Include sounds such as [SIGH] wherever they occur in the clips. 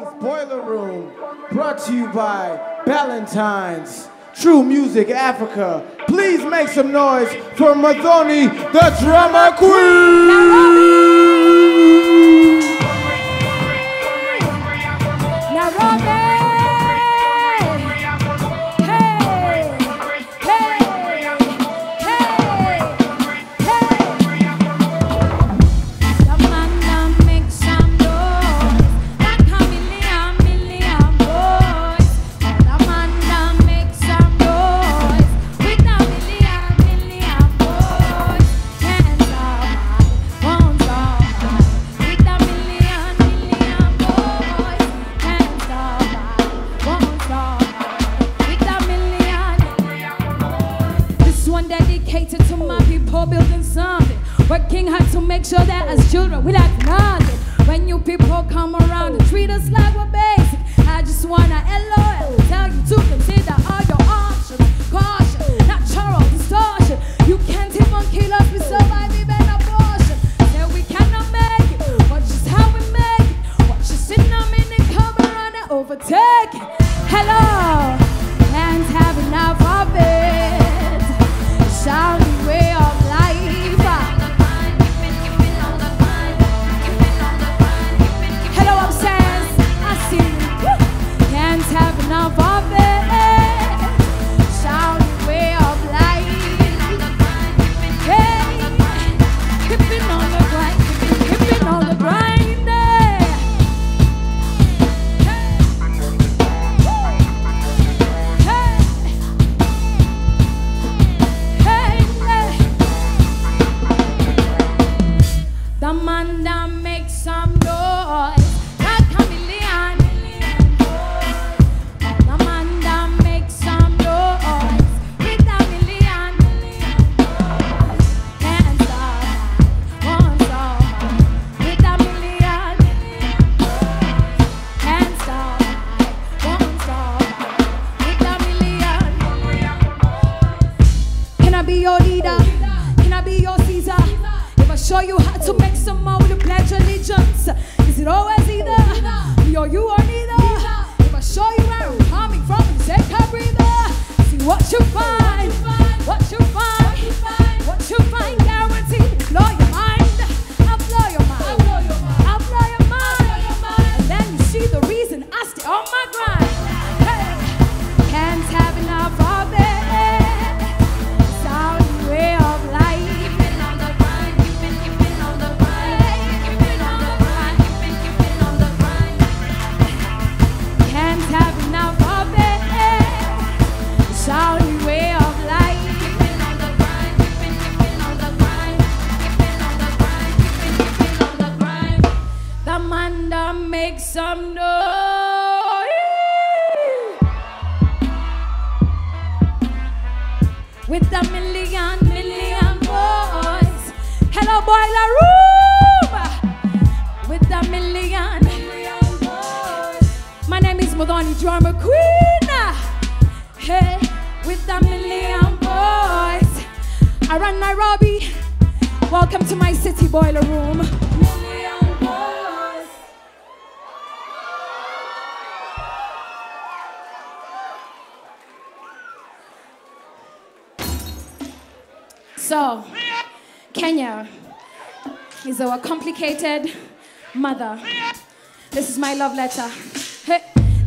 80s Boiler Room, brought to you by Ballantine's, True Music Africa. Please make some noise for Muthoni, the Drummer Queen! people come around and treat us like we're basic. I just wanna LOL, tell you to consider all manda So, Kenya is our complicated mother. This is my love letter. Hey.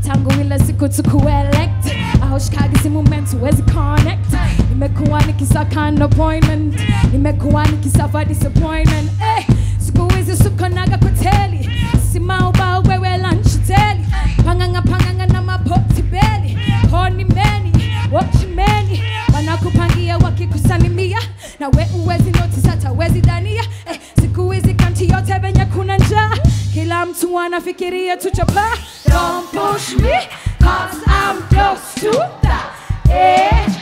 Tangu ile siku tukuelect ahoshikagi simu meant huwezi connect nimekuwa nikisaka kind appointment nimekuwa nikisafa disappointment hey. nawe uwezi notice hata uwezi dania eh, siku hizi kanti yote venye kuna njaa kila mtu anafikiria tuchapa Don't push me, cause I'm close to that eh.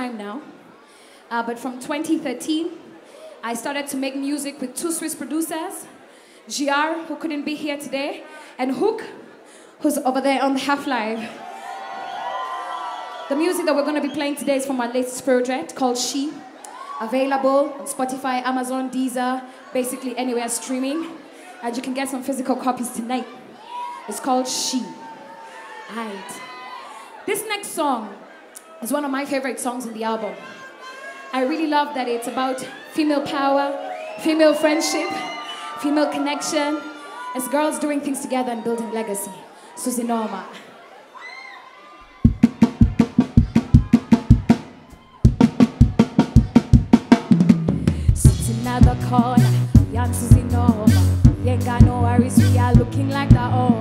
time now. Uh, but from 2013, I started to make music with two Swiss producers, GR, who couldn't be here today, and Hook, who's over there on the half live. The music that we're going to be playing today is from our latest project called She, available on Spotify, Amazon, Deezer, basically anywhere streaming. And you can get some physical copies tonight. It's called She. Right. This next song it's one of my favorite songs in the album. I really love that it's about female power, female friendship, female connection, as girls doing things together and building legacy. Suzie Noma. Sitting at the corner, young Suzie Noma. You got no worries, we are looking like the old.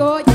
conmigo.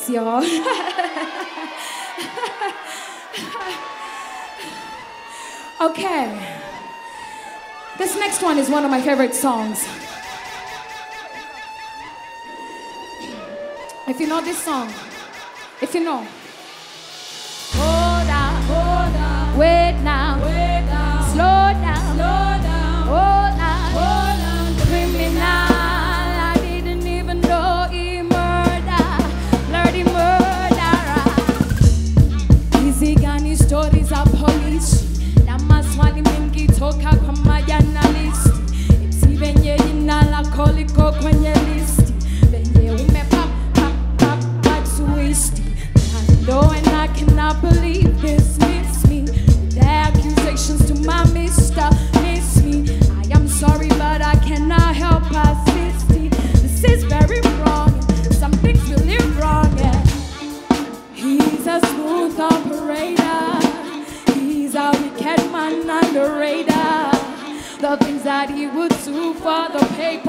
Us, y'all. okay. This next one is one of my favorite songs. If you know this song, if you know. Hold on, hold on. Wait jina lako liko kwenye listi venye umepapapapa twisti. I know and I cannot believe this miss me. The accusations to my mister miss me. I am sorry but I cannot help persisting this is very wrong. Something's really wrong. He's a smooth operator. He's a wicked man on the things that he would do for the paper.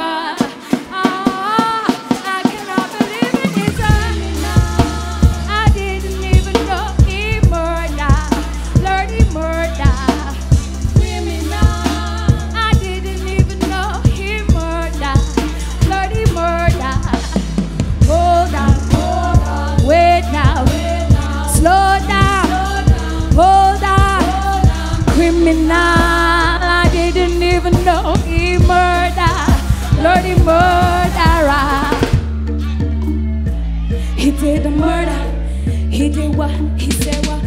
Ah, I cannot believe a I didn't even know he murder. I didn't even know he murder, murder. Hold on, hold on. Wait now, slow down, hold on. Criminal, Do what? He say what?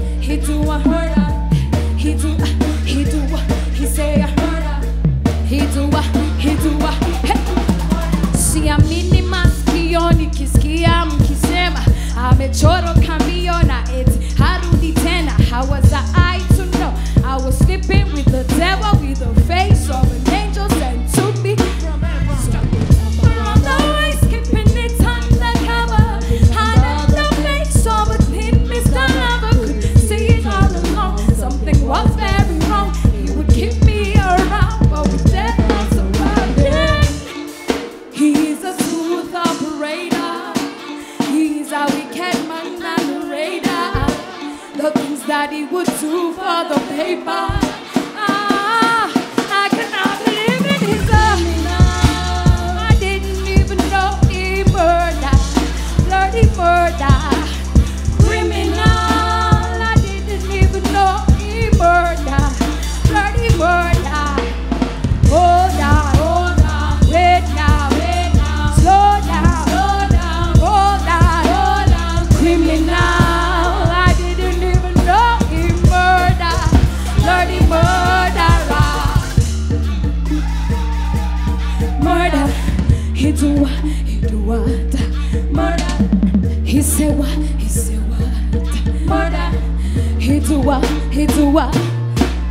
What,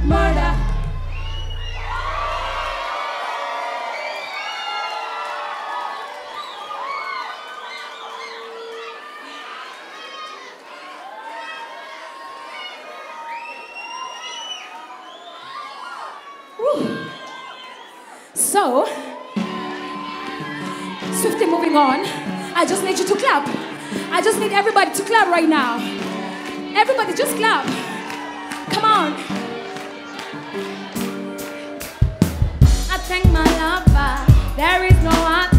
murder. So, swiftly moving on, I just need you to clap. I just need everybody to clap right now. Everybody, just clap. Come on. I thank my lover. There is no other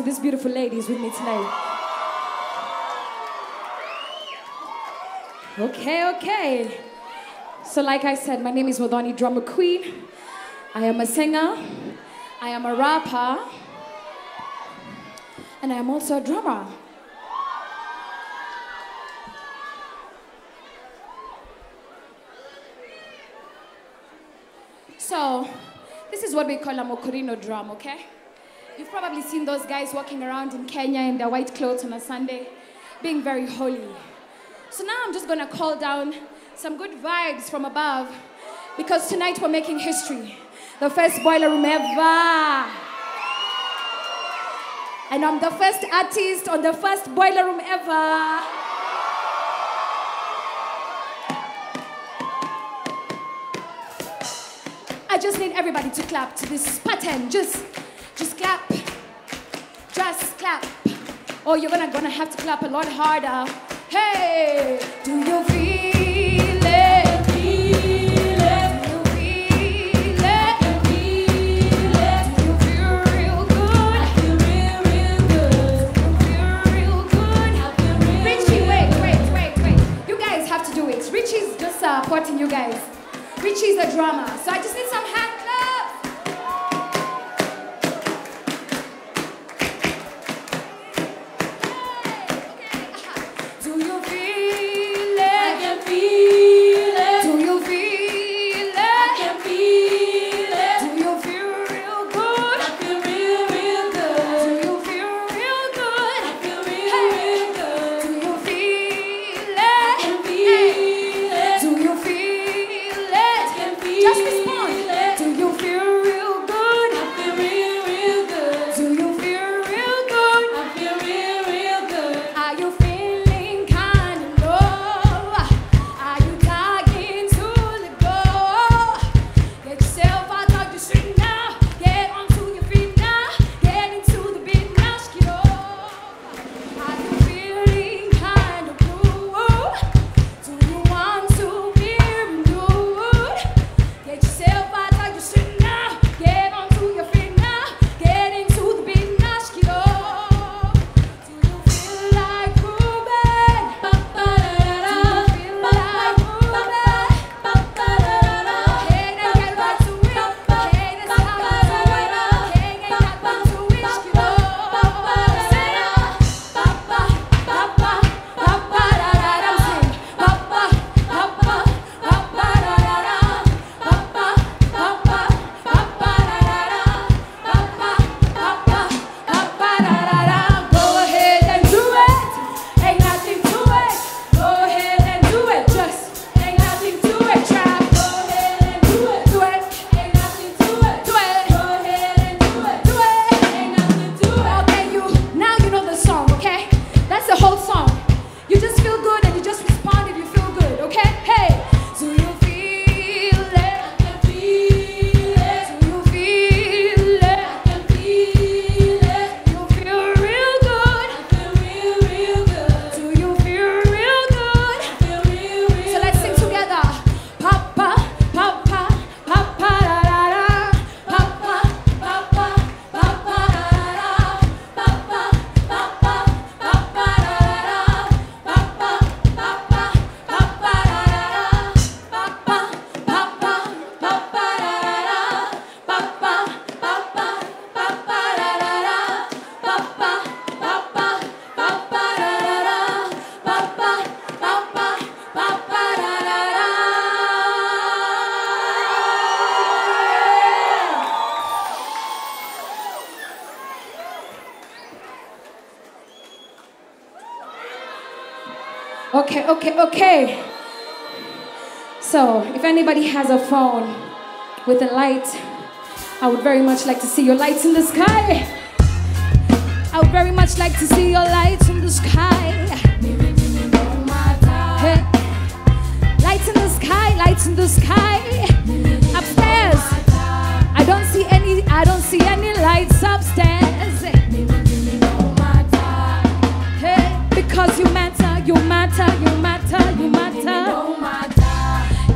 for these beautiful ladies with me tonight? Okay, okay. So, like I said, my name is Muthoni Drummer Queen. I am a singer, I am a rapper, and I am also a drummer. So, this is what we call a Mocorino drum, okay? You've probably seen those guys walking around in Kenya in their white clothes on a Sunday, being very holy. So now I'm just gonna call down some good vibes from above because tonight we're making history. The first boiler room ever. And I'm the first artist on the first boiler room ever. I just need everybody to clap to this pattern. Just, just clap. Just clap. Oh, you're gonna gonna have to clap a lot harder. Hey, do you feel it? Okay, okay, okay. So, if anybody has a phone with a light, I would very much like to see your lights in the sky. I would very much like to see your lights in the sky. Hey. Lights in the sky, lights in the sky. Upstairs. I don't see any I don't see any lights upstairs. Hey, because you matter, you matter, you matter, you matter.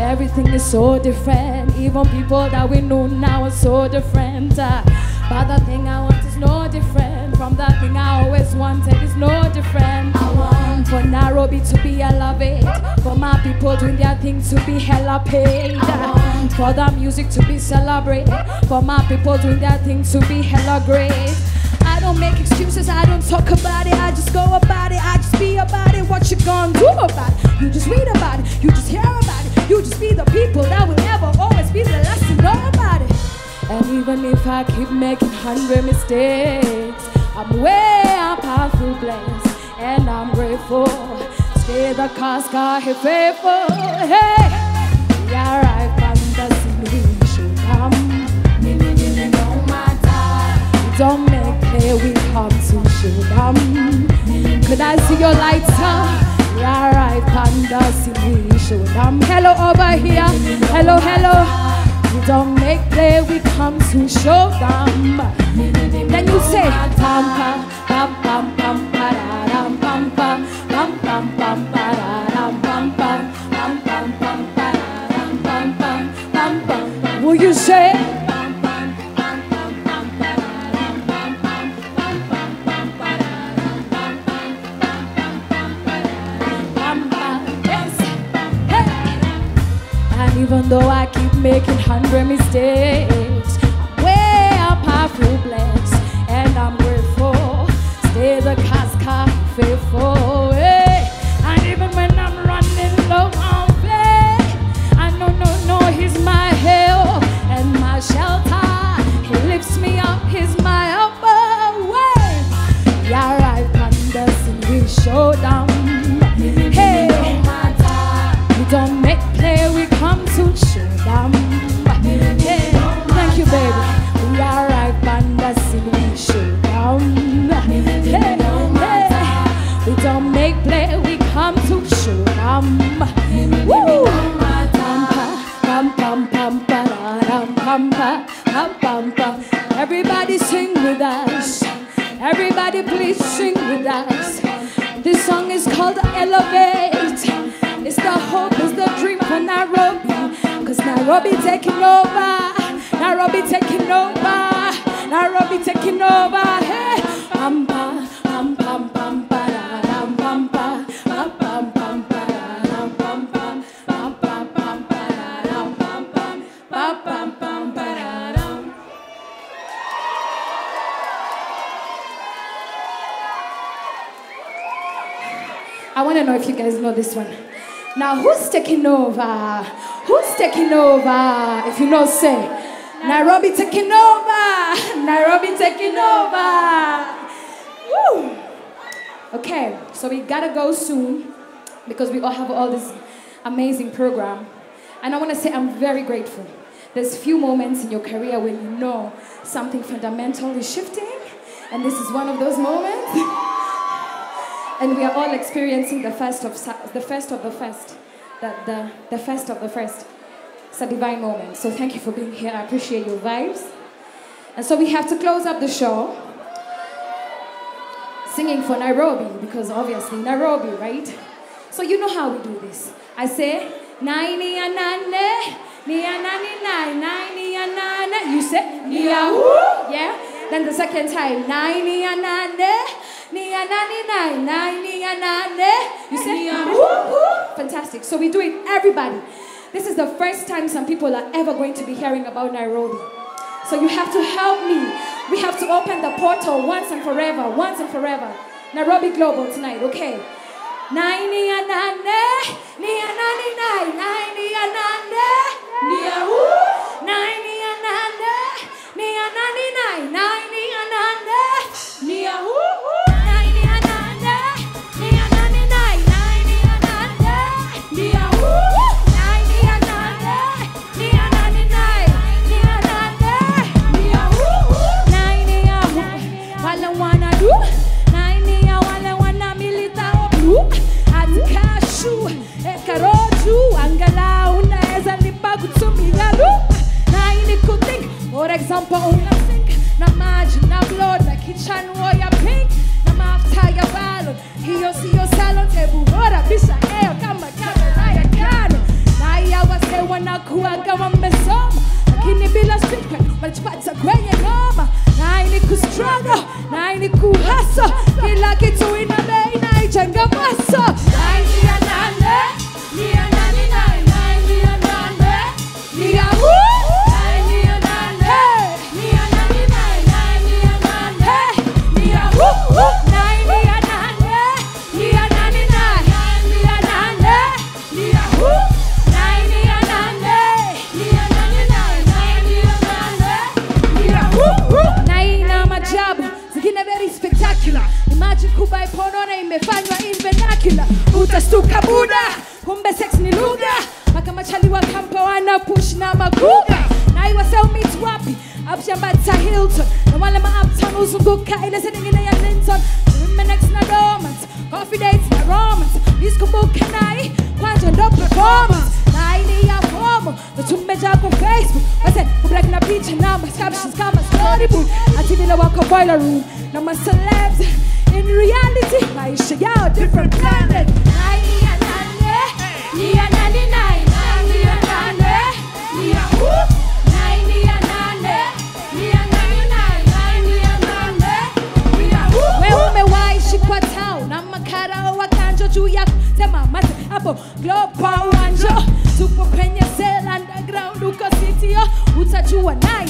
Everything is so different. Even people that we know now are so different. Uh, but the thing I want is no different from the thing I always wanted. Is no different. I want for Nairobi to be it. For my people doing their thing to be hella paid. Uh, for the music to be celebrated. For my people doing their thing to be hella great. I don't make excuses, I don't talk about it, I just go about it, I just be about it. What you gonna do about it? You just read about it, you just hear about it, you just be the people that will never always be the last to know about it. And even if I keep making hundred mistakes, I'm way up, I feel blessed, and I'm grateful. Stay the casca, he faithful, hey. Yeah, right, fantasy, should come. Don't make play, we come to show them. Could I see your lights up? Yeah, right, panda, see we show them. Hello over here, hello, hello. We don't make play, we come to show them. Then you say, pam though I keep making hundred mistakes, Elevate. It's the hope, it's the dream for Nairobi. Cause Nairobi taking over. Nairobi taking over. Nairobi taking over. To know if you guys know this one. Now, who's taking over? Who's taking over? If you know, say. Nairobi taking over. [LAUGHS] Nairobi taking over. Woo. Okay, so we gotta go soon because we all have all this amazing program. And I want to say I'm very grateful. There's few moments in your career when you know something fundamental is shifting, and this is one of those moments. [LAUGHS] and we are all experiencing the first of the first of the first, the, the, the first of the first. It's a divine moment. So thank you for being here. I appreciate your vibes. And so we have to close up the show singing for Nairobi because obviously Nairobi, right? So you know how we do this. I say nine ni ya ni ya nani nine, nine ni ya. You say ni? Yeah. Then the second time nine ni ya nane, ni ya nani nine, nine ni ya nane. You say ni ya who? who? Fantastic. So we do it, everybody. This is the first time some people are ever going to be hearing about Nairobi. So you have to help me. We have to open the portal once and forever, once and forever. Nairobi Global tonight, okay? Nine ni ya nane, ni ya nani nine, nine ni ya nane, ni ya who? Nine ni ya nane, ni ya nani nine, nine ni ya nane, gutumiralu na ini kuting or example una sink na maji na blood na picha na ma captions kama storybook ati vile wako boiler room. Na ma celebs in reality maisha yao different planet. Na ini ya nane ni ya nani nai nani ya nane ni ya who? Nai ni ya nane ni ya nani nai nai ni ya nane ni ya who? Wewe umewahi shikwa town. Na makara wa kanjo juu ya sema mate hapo global wanjo tupo kwenye sel underground uko sitio utajua nai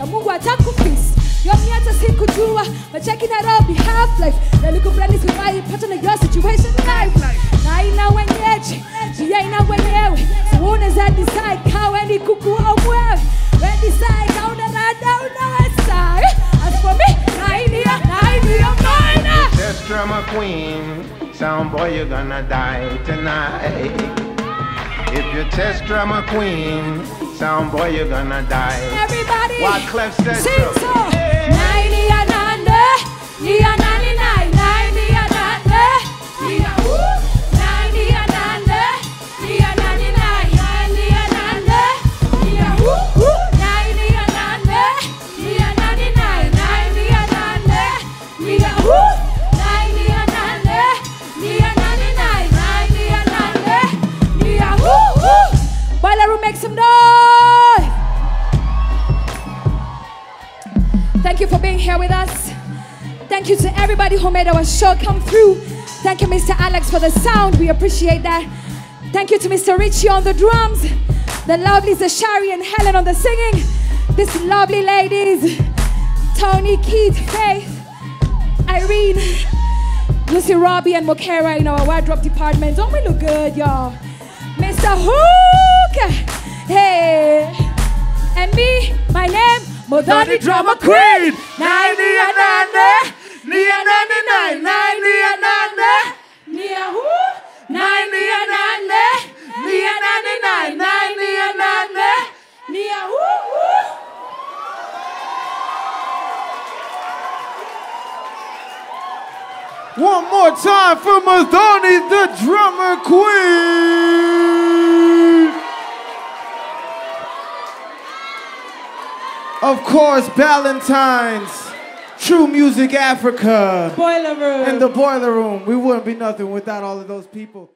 akia mungu atakufist yomi hata sikujua life nalikubrani siwahi pata na your situation life na ina wenyeji jia ina wenyewe. Siuneza decide kawe ni mwewe. We kauna rada unaweza as for me Test Drummer Queen, sound boy, you're gonna die tonight. If you test drama queen, sound boy, you're gonna die. everybody Wyclef said sing so. so Thank you for being here with us. Thank you to everybody who made our show come through. Thank you, Mr. Alex, for the sound. We appreciate that. Thank you to Mr. Richie on the drums, the lovely the Shari and Helen on the singing, these lovely ladies, Tony, Keith, Faith, Irene, Lucy Robbie, and Mokera in our wardrobe department. Don't we look good, y'all? Mr. Hook! Hey! And me, my name, Muthoni Drummer Queen! Nine, nane, nane, nane, who? Nane, nane, nane, who? One more time for Muthoni, the drummer queen. Of course, Ballantine's, True Music Africa, Boiler room. and the Boiler Room. We wouldn't be nothing without all of those people.